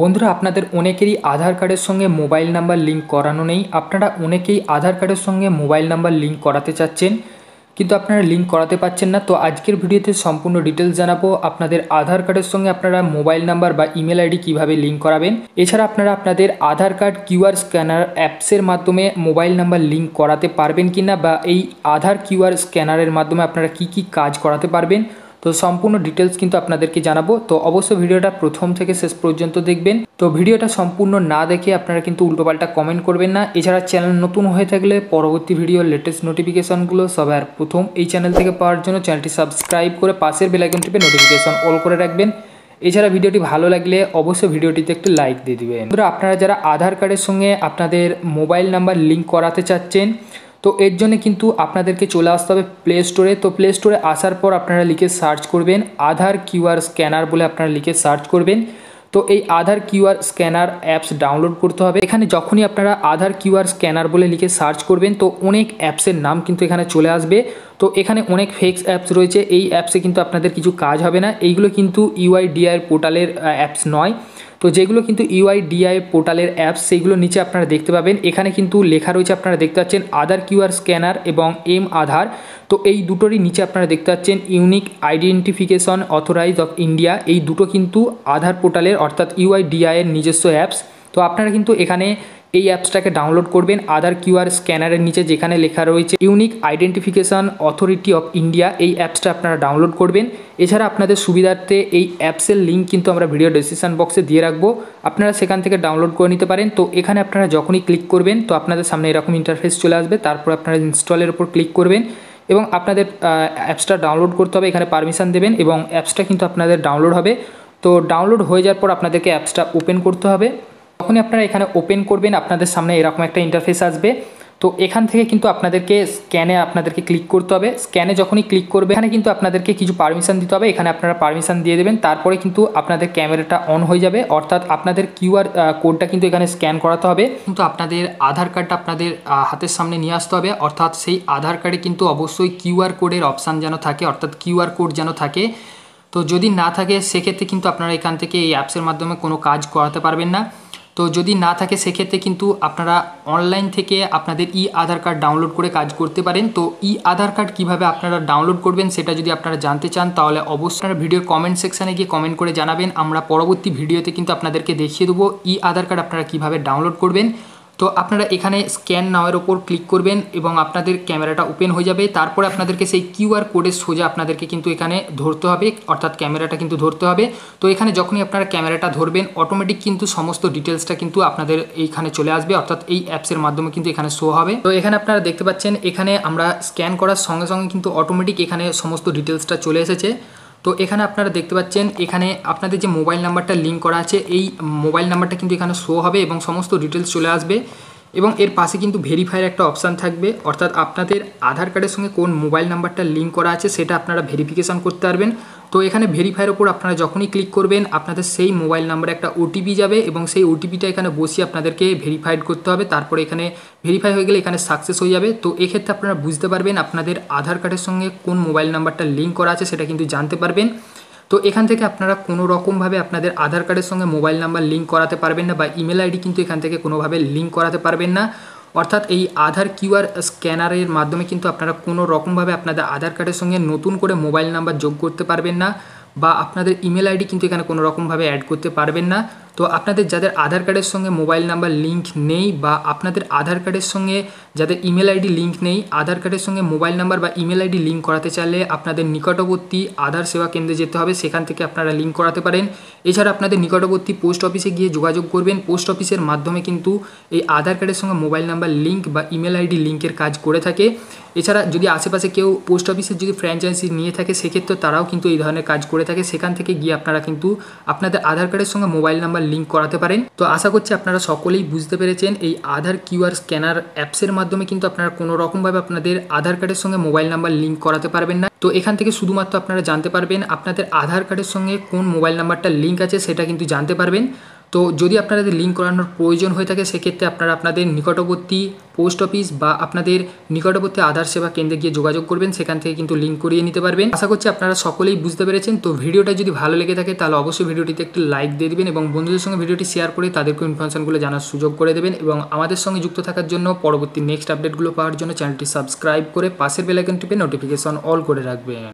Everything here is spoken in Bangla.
বন্ধুরা, আপনাদের অনেকেরই আধার কার্ডের সঙ্গে মোবাইল নাম্বার লিঙ্ক করানো নেই। আপনারা অনেকেই আধার কার্ডের সঙ্গে মোবাইল নাম্বার লিঙ্ক করাতে চাচ্ছেন, কিন্তু আপনারা লিঙ্ক করাতে পারছেন না। তো আজকের ভিডিওতে সম্পূর্ণ ডিটেলস জানাব। আপনাদের আধার কার্ডের সঙ্গে আপনারা মোবাইল নাম্বার বা ইমেল আইডি কীভাবে লিঙ্ক করাবেন। এছাড়া আপনারা আপনাদের আধার কার্ড কিউআর স্ক্যানার অ্যাপসের মাধ্যমে মোবাইল নাম্বার লিঙ্ক করাতে পারবেন কি না বা এই আধার কিউআর স্ক্যানারের মাধ্যমে আপনারা কি কি কাজ করাতে পারবেন তো সম্পূর্ণ ডিটেলস কিন্তু আপনাদেরকে জানাব। তো অবশ্যই ভিডিওটা প্রথম থেকে শেষ পর্যন্ত দেখবেন। তো ভিডিওটা সম্পূর্ণ না দেখে আপনারা কিন্তু উল্টোপাল্টা কমেন্ট করবেন না। এছাড়া চ্যানেল নতুন হয়ে থাকলে পরবর্তী ভিডিওর লেটেস্ট নোটিফিকেশনগুলো সবার প্রথম এই চ্যানেল থেকে পাওয়ার জন্য চ্যানেলটি সাবস্ক্রাইব করে পাশের বেলাইকন টিপে নোটিফিকেশন অল করে রাখবেন। এছাড়া ভিডিওটি ভালো লাগলে অবশ্যই ভিডিওটিতে একটু লাইক দিয়ে দিবেন। আপনারা যারা আধার কার্ডের সঙ্গে আপনাদের মোবাইল নাম্বার লিঙ্ক করাতে চাচ্ছেন তো এর জন্য কিন্তু আপনাদেরকে চলে আসতে হবে প্লে স্টোরে তো প্লে স্টোরে আসার পর আপনারা লিখে সার্চ করবেন আধার কিউআর স্ক্যানার বলে আপনারা লিখে সার্চ করবেন। তো এই Aadhaar QR scanner apps download করতে হবে। এখানে যখনই আপনারা আধার কিউআর স্ক্যানার বলে লিখে সার্চ করবেন, তো অনেক অ্যাপসের নাম কিন্তু এখানে চলে আসবে। তো এখানে অনেক ফেক্স অ্যাপস রয়েছে, এই অ্যাপসে কিন্তু আপনাদের কিছু কাজ হবে না। এইগুলো কিন্তু ইউআইডিআই পোর্টালের অ্যাপস নয়। তো যেগুলো কিন্তু ইউআইডিআই পোর্টালের অ্যাপস সেইগুলো নিচে আপনারা দেখতে পাবেন। এখানে কিন্তু লেখা রয়েছে, আপনারা দেখতে পাচ্ছেন আধার কিউআর স্ক্যানার এবং এম আধার। তো এই দুটোরই নিচে আপনারা দেখতে পাচ্ছেন unique identification authority of India এই দুটো কিন্তু আধার পোর্টালের, অর্থাৎ ইউআইডিআইয়ের নিজস্ব অ্যাপস তো আপনারা কিন্তু এখানে এই অ্যাপসটাকে ডাউনলোড করবেন। আধার কিউআর স্ক্যানারের নিচে যেখানে লেখা রয়েছে, unique identification authority of India এই অ্যাপসটা আপনারা ডাউনলোড করবেন। এছাড়া আপনাদের সুবিধার্থে এই অ্যাপসের লিঙ্ক কিন্তু আমরা ভিডিও ডিসক্রিপশান বক্সে দিয়ে রাখব। আপনারা সেখান থেকে ডাউনলোড করে নিতে পারেন। তো এখানে আপনারা যখনই ক্লিক করবেন, তো আপনাদের সামনে এরকম ইন্টারফেস চলে আসবে। তারপর আপনারা ইনস্টলের উপর ক্লিক করবেন এবং আপনাদের অ্যাপসটা ডাউনলোড করতে হবে। এখানে পারমিশন দেবেন এবং অ্যাপসটা কিন্তু আপনাদের ডাউনলোড হবে। তো ডাউনলোড হয়ে যাওয়ার পর আপনাদেরকে অ্যাপসটা ওপেন করতে হবে। যখনই আপনারা এখানে ওপেন করবেন, আপনাদের সামনে এরকম একটা ইন্টারফেস আসবে। তো এখান থেকে কিন্তু আপনাদেরকে স্ক্যানে আপনাদেরকে ক্লিক করতে হবে। স্ক্যানে যখনই ক্লিক করবে এখানে কিন্তু আপনাদেরকে কিছু পারমিশন দিতে হবে। এখানে আপনারা পারমিশন দিয়ে দেবেন। তারপরে কিন্তু আপনাদের ক্যামেরাটা অন হয়ে যাবে। অর্থাৎ আপনাদের কিউআর কোডটা কিন্তু এখানে স্ক্যান করাতে হবে। কিন্তু আপনাদের আধার কার্ডটা আপনাদের হাতের সামনে নিয়ে আসতে হবে। অর্থাৎ সেই আধার কার্ডে কিন্তু অবশ্যই কিউআর কোডের অপশান যেন থাকে, অর্থাৎ কিউআর কোড যেন থাকে। তো যদি না থাকে, সেক্ষেত্রে কিন্তু আপনারা এখান থেকে এই অ্যাপসের মাধ্যমে কোনো কাজ করাতে পারবেন না। তো যদি না থাকে, সেক্ষেত্রে কিন্তু আপনারা অনলাইন থেকে আপনাদের ই আধার কার্ড ডাউনলোড করে কাজ করতে পারেন। তো ই আধার কার্ড কীভাবে আপনারা ডাউনলোড করবেন, সেটা যদি আপনারা জানতে চান, তাহলে অবশ্যই আপনারা ভিডিওর কমেন্ট সেকশানে গিয়ে কমেন্ট করে জানাবেন। আমরা পরবর্তী ভিডিওতে কিন্তু আপনাদেরকে দেখিয়ে দেবো ই আধার কার্ড আপনারা কীভাবে ডাউনলোড করবেন। তো আপনারা এখানে স্ক্যান নাওয়ের ওপর ক্লিক করবেন এবং আপনাদের ক্যামেরাটা ওপেন হয়ে যাবে। তারপরে আপনাদেরকে সেই কিউআর কোডের সোজা আপনাদেরকে কিন্তু এখানে ধরতে হবে, অর্থাৎ ক্যামেরাটা কিন্তু ধরতে হবে। তো এখানে যখনই আপনারা ক্যামেরাটা ধরবেন অটোমেটিক কিন্তু সমস্ত ডিটেলসটা কিন্তু আপনাদের এইখানে চলে আসবে, অর্থাৎ এই অ্যাপসের মাধ্যমে কিন্তু এখানে শো হবে। তো এখানে আপনারা দেখতে পাচ্ছেন, এখানে আমরা স্ক্যান করার সঙ্গে সঙ্গে কিন্তু অটোমেটিক এখানে সমস্ত ডিটেলসটা চলে এসেছে। তো এখানে আপনারা দেখতে পাচ্ছেন, এখানে আপনাদের যে মোবাইল নাম্বারটা লিঙ্ক করা আছে, এই মোবাইল নাম্বারটা কিন্তু এখানে শো হবে এবং সমস্ত ডিটেলস চলে আসবে। এবং এর পাশে কিন্তু ভেরিফাইয়ের একটা অপশান থাকবে। অর্থাৎ আপনাদের আধার কার্ডের সঙ্গে কোন মোবাইল নাম্বারটা লিঙ্ক করা আছে সেটা আপনারা ভেরিফিকেশান করতে পারবেন। তো এখানে ভেরিফাইয়ের ওপর আপনারা যখনই ক্লিক করবেন, আপনাদের সেই মোবাইল নাম্বারে একটা ওটিপি যাবে এবং সেই ওটিপিটা এখানে বসিয়ে আপনাদেরকে ভেরিফাইড করতে হবে। তারপরে এখানে ভেরিফাই হয়ে গেলে এখানে সাকসেস হয়ে যাবে। তো এক্ষেত্রে আপনারা বুঝতে পারবেন আপনাদের আধার কার্ডের সঙ্গে কোন মোবাইল নাম্বারটা লিঙ্ক করা আছে সেটা কিন্তু জানতে পারবেন। তো এখান থেকে আপনারা কোনো রকমভাবে আপনাদের আধার কার্ডের সঙ্গে মোবাইল নাম্বার লিঙ্ক করাতে পারবেন না বা ইমেল আইডি কিন্তু এখান থেকে কোনোভাবে লিঙ্ক করাতে পারবেন না। অর্থাৎ এই আধার কিউআর স্ক্যানারের মাধ্যমে কিন্তু আপনারা কোনো রকমভাবে আপনাদের আধার কার্ডের সঙ্গে নতুন করে মোবাইল নাম্বার যোগ করতে পারবেন না বা আপনাদের ইমেল আইডি কিন্তু এখানে কোনো রকমভাবে অ্যাড করতে পারবেন না। তো আপনাদের যাদের আধার কার্ডের সঙ্গে মোবাইল নাম্বার লিঙ্ক নেই বা আপনাদের আধার কার্ডের সঙ্গে যাদের ইমেল আইডি লিঙ্ক নেই, আধার কার্ডের সঙ্গে মোবাইল নাম্বার বা ইমেল আইডি লিঙ্ক করাতে চাইলে আপনাদের নিকটবর্তী আধার সেবা কেন্দ্রে যেতে হবে। সেখান থেকে আপনারা লিঙ্ক করাতে পারেন। এছাড়া আপনাদের নিকটবর্তী পোস্ট অফিসে গিয়ে যোগাযোগ করবেন। পোস্ট অফিসের মাধ্যমে কিন্তু এই আধার কার্ডের সঙ্গে মোবাইল নাম্বার লিঙ্ক বা ইমেল আইডি লিঙ্কের কাজ করে থাকে। এছাড়া যদি আশেপাশে কেউ পোস্ট অফিসের যদি ফ্র্যাঞ্চাইজি নিয়ে থাকে, সেক্ষেত্রে তারাও কিন্তু এই ধরনের কাজ করে থাকে। সেখান থেকে গিয়ে আপনারা কিন্তু আপনাদের আধার কার্ডের সঙ্গে মোবাইল নাম্বার লিঙ্ক করাতে পারেন। তো আশা করছি আপনারা সকলেই বুঝতে পেরেছেন, এই আধার কিউআর স্ক্যানার অ্যাপসের মাধ্যমে কিন্তু আপনারা কোনো রকমভাবে আপনাদের আধার কার্ডের সঙ্গে মোবাইল নাম্বার লিঙ্ক করাতে পারবেন না। তো এখান থেকে শুধুমাত্র আপনারা জানতে পারবেন আপনাদের আধার কার্ডের সঙ্গে কোন মোবাইল নাম্বারটা লিঙ্ক আছে সেটা কিন্তু জানতে পারবেন। তো যদি আপনাদের লিঙ্ক করানোর প্রয়োজন হয়ে থাকে, সেক্ষেত্রে আপনারা আপনাদের নিকটবর্তী পোস্ট অফিস বা আপনাদের নিকটবর্তী আধার সেবা কেন্দ্রে গিয়ে যোগাযোগ করবেন। সেখান থেকে কিন্তু লিঙ্ক করিয়ে নিতে পারবেন। আশা করছি আপনারা সকলেই বুঝতে পেরেছেন। তো ভিডিওটা যদি ভালো লেগে থাকে, তাহলে অবশ্যই ভিডিওটিতে একটি লাইক দিয়ে দেবেন এবং বন্ধুদের সঙ্গে ভিডিওটি শেয়ার করে তাদেরকে ইনফরমেশনগুলো জানার সুযোগ করে দেবেন এবং আমাদের সঙ্গে যুক্ত থাকার জন্য পরবর্তী নেক্সট আপডেটগুলো পাওয়ার জন্য চ্যানেলটি সাবস্ক্রাইব করে পাশের বেলাইকন টিপে নোটিফিকেশন অল করে রাখবেন।